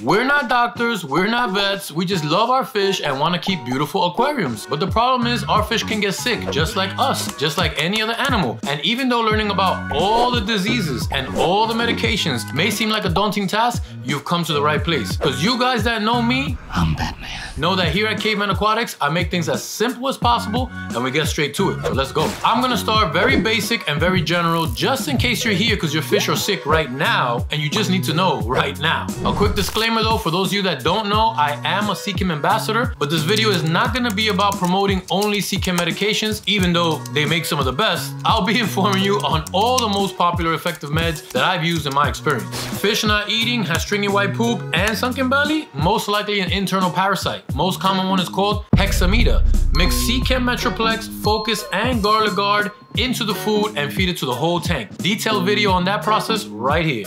We're not doctors, we're not vets, we just love our fish and want to keep beautiful aquariums. But the problem is our fish can get sick just like us, just like any other animal. And even though learning about all the diseases and all the medications may seem like a daunting task, you've come to the right place. Because you guys that know me, I'm Batman. Know that here at KaveMan Aquatics, I make things as simple as possible and we get straight to it. So let's go. I'm gonna start very basic and very general just in case you're here because your fish are sick right now and you just need to know right now. A quick disclaimer though, for those of you that don't know, I am a Seachem ambassador, but this video is not gonna be about promoting only Seachem medications, even though they make some of the best. I'll be informing you on all the most popular effective meds that I've used in my experience. Fish not eating, has stringy white poop, and sunken belly, most likely an internal parasite. Most common one is called hexamita. Mix Seachem Metroplex, Focus, and Garlic Guard into the food and feed it to the whole tank. Detailed video on that process right here.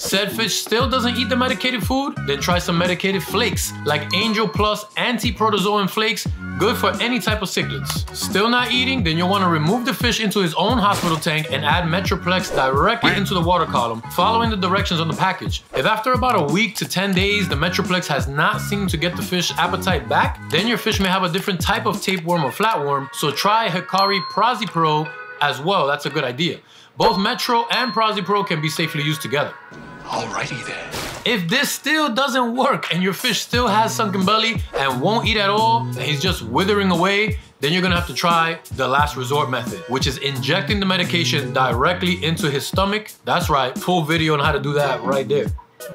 Said fish still doesn't eat the medicated food? Then try some medicated flakes like Angel Plus anti-protozoan flakes, good for any type of cichlids. Still not eating? Then you'll want to remove the fish into his own hospital tank and add Metroplex directly into the water column, following the directions on the package. If after about a week to 10 days the Metroplex has not seemed to get the fish appetite back, then your fish may have a different type of tapeworm or flatworm, so try Hikari Pro as well, that's a good idea. Both Metro and Pro can be safely used together. Alrighty then. If this still doesn't work and your fish still has sunken belly and won't eat at all, and he's just withering away, then you're gonna have to try the last resort method, which is injecting the medication directly into his stomach. That's right, full video on how to do that right there.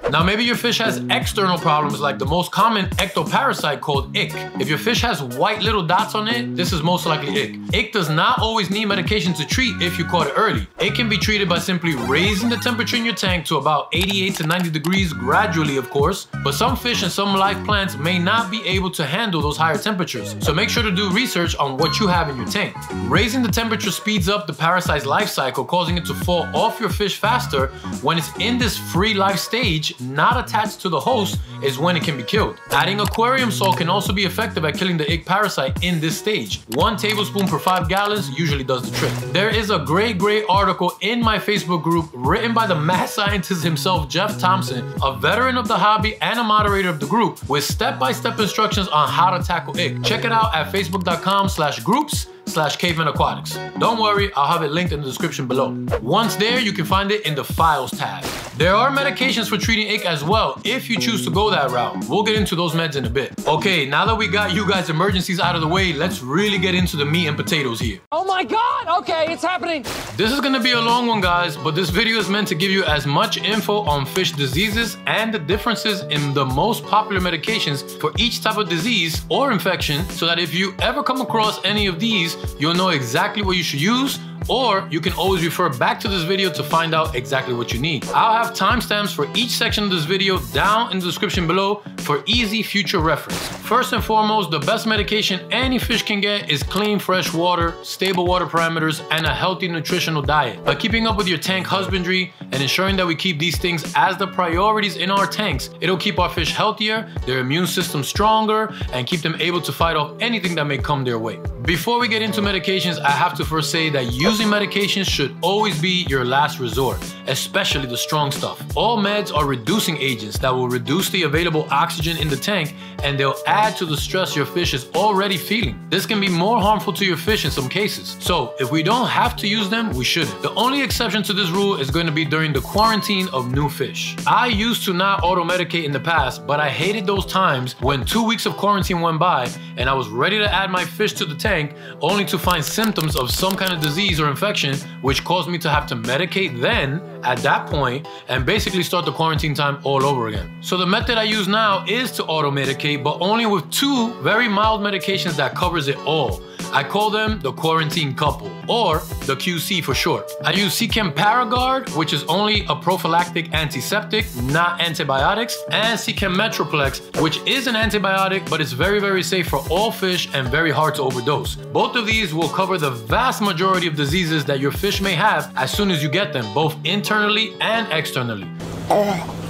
Now, maybe your fish has external problems like the most common ectoparasite called ick. If your fish has white little dots on it, this is most likely ick. Ick does not always need medication to treat if you caught it early. It can be treated by simply raising the temperature in your tank to about 88 to 90 degrees gradually, of course, but some fish and some live plants may not be able to handle those higher temperatures. So make sure to do research on what you have in your tank. Raising the temperature speeds up the parasite's life cycle, causing it to fall off your fish faster when it's in this free life stage stage not attached to the host is when it can be killed. Adding aquarium salt can also be effective at killing the egg parasite in this stage. One tablespoon per five gallons usually does the trick. There is a great, great article in my Facebook group written by the mad scientist himself, Jeff Thompson, a veteran of the hobby and a moderator of the group with step-by-step -step instructions on how to tackle ick. Check it out at facebook.com slash groups slash kaveman aquatics. Don't worry, I'll have it linked in the description below. Once there, you can find it in the files tab. There are medications for treating ick as well, if you choose to go that route. We'll get into those meds in a bit. Okay, now that we got you guys' emergencies out of the way, let's really get into the meat and potatoes here. Oh my God, okay, it's happening. This is gonna be a long one, guys, but this video is meant to give you as much info on fish diseases and the differences in the most popular medications for each type of disease or infection so that if you ever come across any of these, you'll know exactly what you should use or you can always refer back to this video to find out exactly what you need. I'll have timestamps for each section of this video down in the description below for easy future reference. First and foremost, the best medication any fish can get is clean fresh water, stable water parameters, and a healthy nutritional diet. By keeping up with your tank husbandry and ensuring that we keep these things as the priorities in our tanks, it'll keep our fish healthier, their immune system stronger, and keep them able to fight off anything that may come their way. Before we get into medications, I have to first say that Using medications should always be your last resort, especially the strong stuff. All meds are reducing agents that will reduce the available oxygen in the tank and they'll add to the stress your fish is already feeling. This can be more harmful to your fish in some cases. So if we don't have to use them, we shouldn't. The only exception to this rule is going to be during the quarantine of new fish. I used to not auto-medicate in the past, but I hated those times when two weeks of quarantine went by and I was ready to add my fish to the tank only to find symptoms of some kind of disease or infection, which caused me to have to medicate then at that point and basically start the quarantine time all over again. So the method I use now is to auto-medicate, but only with two very mild medications that covers it all. I call them the quarantine couple, or the QC for short. I use Seachem Paraguard, which is only a prophylactic antiseptic, not antibiotics, and Seachem Metroplex, which is an antibiotic, but it's very, very safe for all fish and very hard to overdose. Both of these will cover the vast majority of diseases that your fish may have as soon as you get them, both internally and externally. Uh.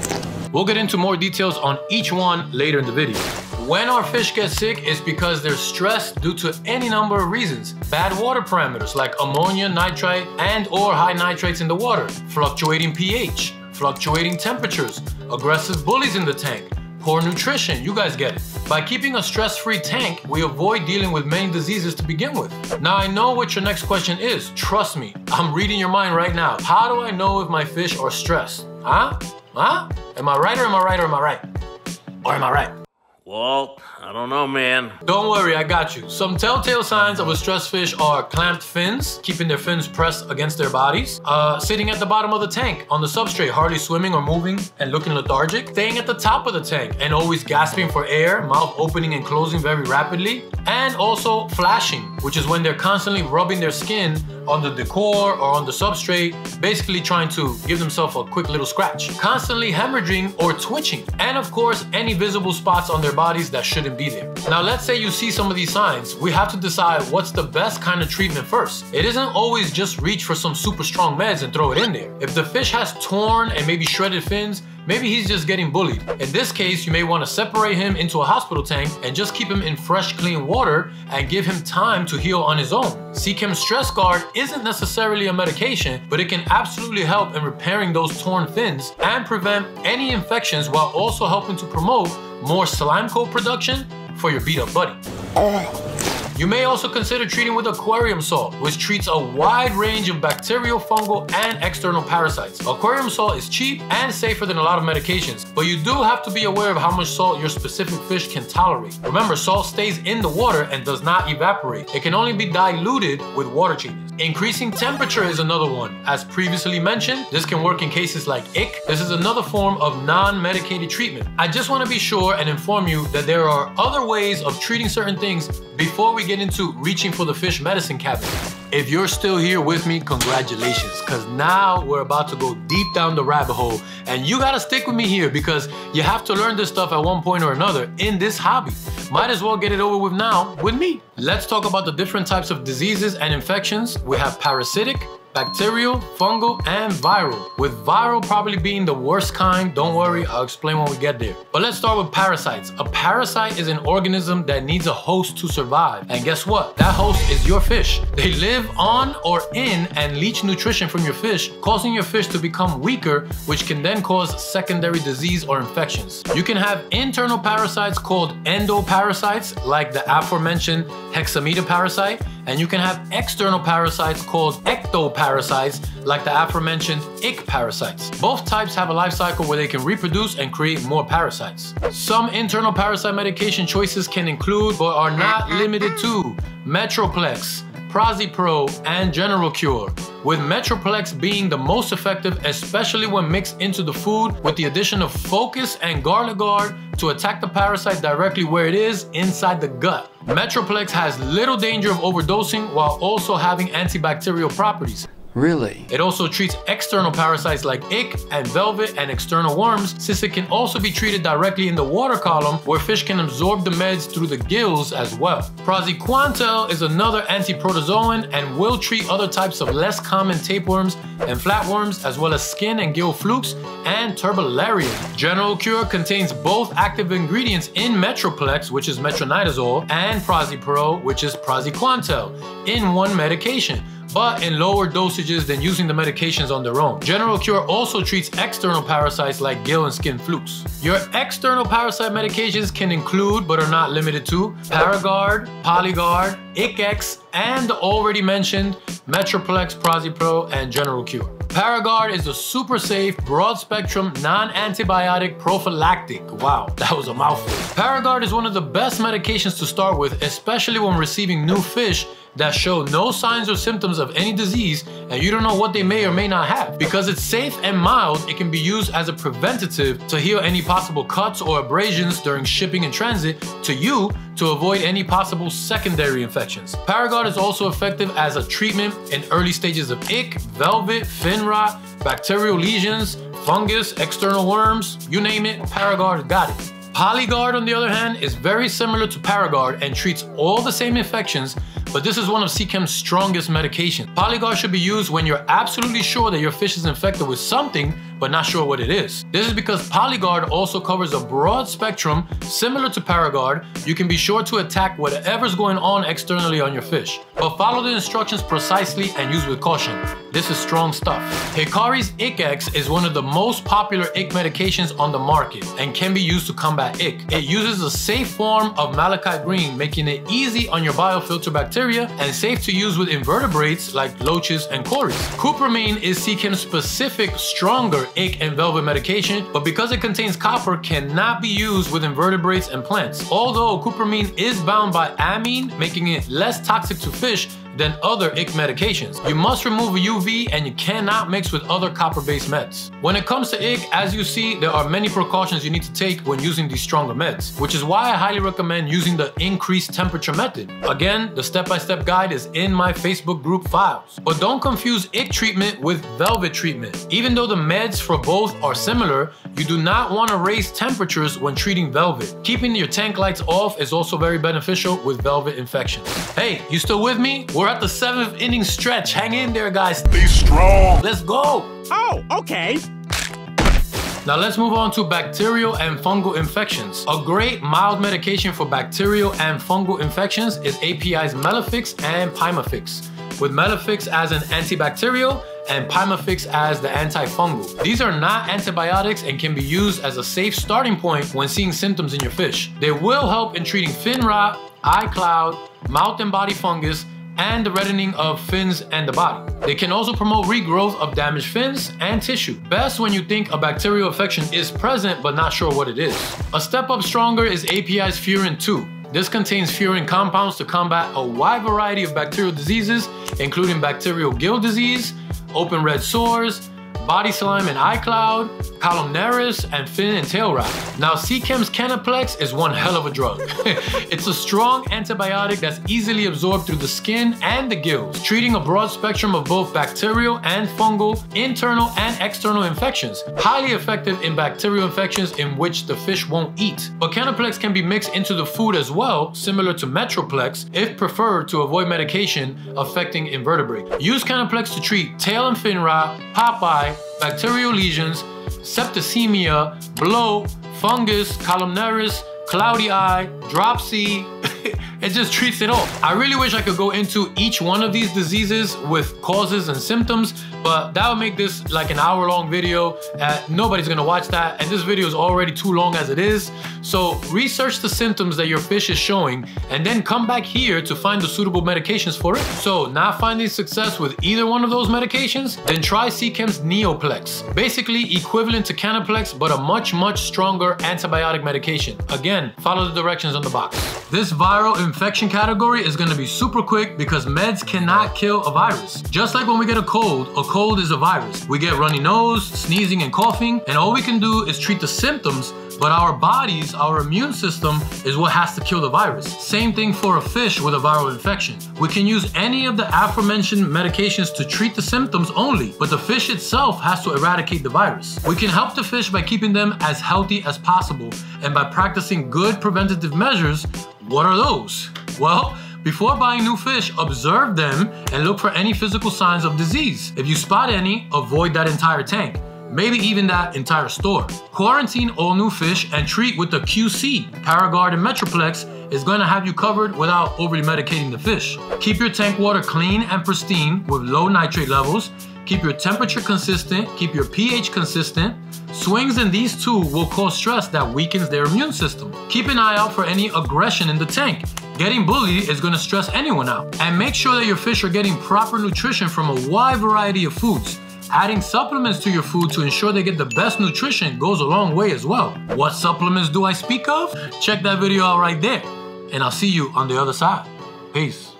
We'll get into more details on each one later in the video. When our fish get sick, it's because they're stressed due to any number of reasons. Bad water parameters like ammonia, nitrite, and or high nitrates in the water, fluctuating pH, fluctuating temperatures, aggressive bullies in the tank, Poor nutrition, you guys get it. By keeping a stress-free tank, we avoid dealing with many diseases to begin with. Now I know what your next question is. Trust me, I'm reading your mind right now. How do I know if my fish are stressed? Huh? Huh? Am I right or am I right or am I right? Or am I right? Well, I don't know, man. Don't worry, I got you. Some telltale signs of a stressed fish are clamped fins, keeping their fins pressed against their bodies, uh, sitting at the bottom of the tank on the substrate, hardly swimming or moving and looking lethargic, staying at the top of the tank and always gasping for air, mouth opening and closing very rapidly, and also flashing, which is when they're constantly rubbing their skin on the decor or on the substrate, basically trying to give themselves a quick little scratch. Constantly hemorrhaging or twitching, and of course, any visible spots on their bodies that shouldn't be there. Now, let's say you see some of these signs, we have to decide what's the best kind of treatment first. It isn't always just reach for some super strong meds and throw it in there. If the fish has torn and maybe shredded fins, Maybe he's just getting bullied. In this case, you may want to separate him into a hospital tank and just keep him in fresh, clean water and give him time to heal on his own. Seachem Stress Guard isn't necessarily a medication, but it can absolutely help in repairing those torn fins and prevent any infections while also helping to promote more slime coat production for your beat up buddy. You may also consider treating with aquarium salt, which treats a wide range of bacterial, fungal, and external parasites. Aquarium salt is cheap and safer than a lot of medications, but you do have to be aware of how much salt your specific fish can tolerate. Remember, salt stays in the water and does not evaporate. It can only be diluted with water changes. Increasing temperature is another one. As previously mentioned, this can work in cases like ick. This is another form of non-medicated treatment. I just want to be sure and inform you that there are other ways of treating certain things before we get into reaching for the fish medicine cabinet. If you're still here with me, congratulations, because now we're about to go deep down the rabbit hole. And you gotta stick with me here because you have to learn this stuff at one point or another in this hobby. Might as well get it over with now with me. Let's talk about the different types of diseases and infections. We have parasitic, bacterial, fungal, and viral. With viral probably being the worst kind, don't worry, I'll explain when we get there. But let's start with parasites. A parasite is an organism that needs a host to survive. And guess what? That host is your fish. They live on or in and leach nutrition from your fish, causing your fish to become weaker, which can then cause secondary disease or infections. You can have internal parasites called endoparasites, like the aforementioned hexamita parasite, and you can have external parasites called ectoparasites, like the aforementioned ick parasites. Both types have a life cycle where they can reproduce and create more parasites. Some internal parasite medication choices can include, but are not limited to, Metroplex, Prozipro, and General Cure, with Metroplex being the most effective, especially when mixed into the food with the addition of Focus and Garlic Guard to attack the parasite directly where it is inside the gut. Metroplex has little danger of overdosing while also having antibacterial properties. Really? It also treats external parasites like ick and velvet and external worms, since it can also be treated directly in the water column where fish can absorb the meds through the gills as well. Praziquantel is another antiprotozoan and will treat other types of less common tapeworms and flatworms, as well as skin and gill flukes and turbellarium. General Cure contains both active ingredients in Metroplex, which is metronidazole, and Prozipro, which is praziquantel, in one medication but in lower dosages than using the medications on their own. General Cure also treats external parasites like gill and skin flukes. Your external parasite medications can include, but are not limited to, Paraguard, Polyguard, Ich-X, and the already mentioned Metroplex, Prozipro, and General Cure. Paraguard is a super safe, broad spectrum, non-antibiotic prophylactic. Wow, that was a mouthful. Paraguard is one of the best medications to start with, especially when receiving new fish that show no signs or symptoms of any disease and you don't know what they may or may not have. Because it's safe and mild, it can be used as a preventative to heal any possible cuts or abrasions during shipping and transit to you to avoid any possible secondary infections. Paraguard is also effective as a treatment in early stages of ick, velvet, fin rot, bacterial lesions, fungus, external worms, you name it, Paraguard got it. Polyguard, on the other hand, is very similar to Paraguard and treats all the same infections, but this is one of Seachem's strongest medications. Polyguard should be used when you're absolutely sure that your fish is infected with something but not sure what it is. This is because Polyguard also covers a broad spectrum similar to Paraguard. You can be sure to attack whatever's going on externally on your fish. But follow the instructions precisely and use with caution. This is strong stuff. Hikari's Ich-X is one of the most popular ick medications on the market and can be used to combat ick. It uses a safe form of malachite green, making it easy on your biofilter bacteria and safe to use with invertebrates like loaches and cories. Cupramine is Seachem's specific stronger ick and velvet medication, but because it contains copper, cannot be used with invertebrates and plants. Although cupramine is bound by amine, making it less toxic to fish, than other ick medications. You must remove a UV and you cannot mix with other copper-based meds. When it comes to ick, as you see, there are many precautions you need to take when using these stronger meds, which is why I highly recommend using the increased temperature method. Again, the step-by-step -step guide is in my Facebook group files. But don't confuse ick treatment with velvet treatment. Even though the meds for both are similar, you do not want to raise temperatures when treating velvet. Keeping your tank lights off is also very beneficial with velvet infections. Hey, you still with me? We're we're at the seventh inning stretch. Hang in there, guys. Be strong. Let's go. Oh, okay. Now let's move on to bacterial and fungal infections. A great mild medication for bacterial and fungal infections is API's Melafix and Pimafix, with Melafix as an antibacterial and Pimafix as the antifungal. These are not antibiotics and can be used as a safe starting point when seeing symptoms in your fish. They will help in treating fin rot, eye cloud, mouth and body fungus, and the reddening of fins and the body. They can also promote regrowth of damaged fins and tissue. Best when you think a bacterial infection is present but not sure what it is. A step up stronger is API's Furan 2. This contains furan compounds to combat a wide variety of bacterial diseases, including bacterial gill disease, open red sores, body slime and eye cloud, columnaris, and fin and tail rot. Now, Seachem's Kanaplex is one hell of a drug. it's a strong antibiotic that's easily absorbed through the skin and the gills, treating a broad spectrum of both bacterial and fungal, internal and external infections. Highly effective in bacterial infections in which the fish won't eat. But Kanaplex can be mixed into the food as well, similar to Metroplex, if preferred to avoid medication affecting invertebrate. Use Kanaplex to treat tail and fin rot, popeye, bacterial lesions, septicemia, bloat, fungus, columnaris, cloudy eye, dropsy, it just treats it all. I really wish I could go into each one of these diseases with causes and symptoms, but that would make this like an hour long video. Uh, nobody's gonna watch that, and this video is already too long as it is. So research the symptoms that your fish is showing, and then come back here to find the suitable medications for it. So not finding success with either one of those medications, then try Seachem's Neoplex. Basically equivalent to Kanaplex, but a much, much stronger antibiotic medication. Again, follow the directions on the box. This viral infection category is gonna be super quick because meds cannot kill a virus. Just like when we get a cold, a cold is a virus. We get runny nose, sneezing and coughing, and all we can do is treat the symptoms but our bodies, our immune system is what has to kill the virus. Same thing for a fish with a viral infection. We can use any of the aforementioned medications to treat the symptoms only, but the fish itself has to eradicate the virus. We can help the fish by keeping them as healthy as possible and by practicing good preventative measures what are those? Well, before buying new fish, observe them and look for any physical signs of disease. If you spot any, avoid that entire tank, maybe even that entire store. Quarantine all new fish and treat with the QC. Paraguard and Metroplex is going to have you covered without overly medicating the fish. Keep your tank water clean and pristine with low nitrate levels. Keep your temperature consistent, keep your pH consistent, Swings in these two will cause stress that weakens their immune system. Keep an eye out for any aggression in the tank. Getting bullied is going to stress anyone out. And make sure that your fish are getting proper nutrition from a wide variety of foods. Adding supplements to your food to ensure they get the best nutrition goes a long way as well. What supplements do I speak of? Check that video out right there. And I'll see you on the other side. Peace.